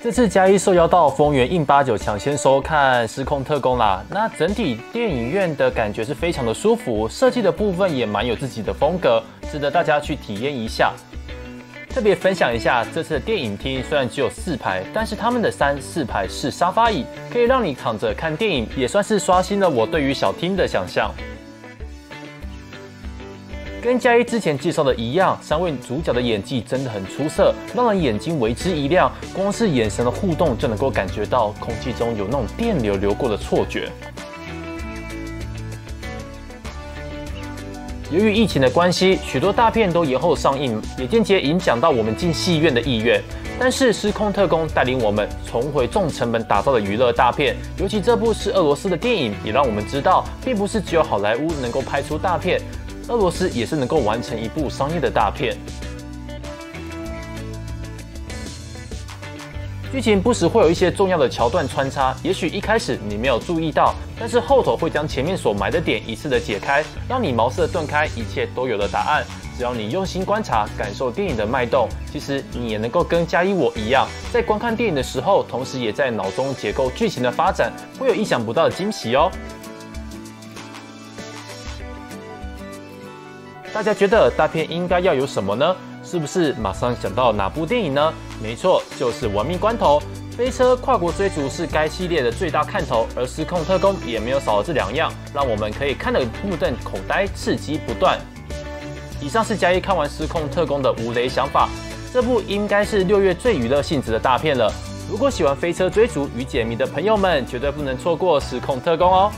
这次嘉一受邀到丰原印八九抢先收看《失控特工》啦。那整体电影院的感觉是非常的舒服，设计的部分也蛮有自己的风格，值得大家去体验一下。特别分享一下，这次的电影厅虽然只有四排，但是他们的三四排是沙发椅，可以让你躺着看电影，也算是刷新了我对于小厅的想象。跟嘉一之前介绍的一样，三位主角的演技真的很出色，让人眼睛为之一亮。光是眼神的互动就能够感觉到空气中有那种电流流过的错觉。由于疫情的关系，许多大片都延后上映，也间接影响到我们进戏院的意愿。但是《失控特工》带领我们重回重成本打造的娱乐大片，尤其这部是俄罗斯的电影，也让我们知道，并不是只有好莱坞能够拍出大片。俄罗斯也是能够完成一部商业的大片。剧情不时会有一些重要的桥段穿插，也许一开始你没有注意到，但是后头会将前面所埋的点一次的解开，让你茅塞顿开，一切都有了答案。只要你用心观察，感受电影的脉动，其实你也能够跟嘉一我一样，在观看电影的时候，同时也在脑中结构剧情的发展，会有意想不到的惊喜哦。大家觉得大片应该要有什么呢？是不是马上想到哪部电影呢？没错，就是《亡命关头》。飞车跨国追逐是该系列的最大看头，而《失控特工》也没有少了这两样，让我们可以看得目瞪口呆，刺激不断。以上是嘉一看完《失控特工》的无雷想法，这部应该是六月最娱乐性质的大片了。如果喜欢飞车追逐与解谜的朋友们，绝对不能错过《失控特工》哦。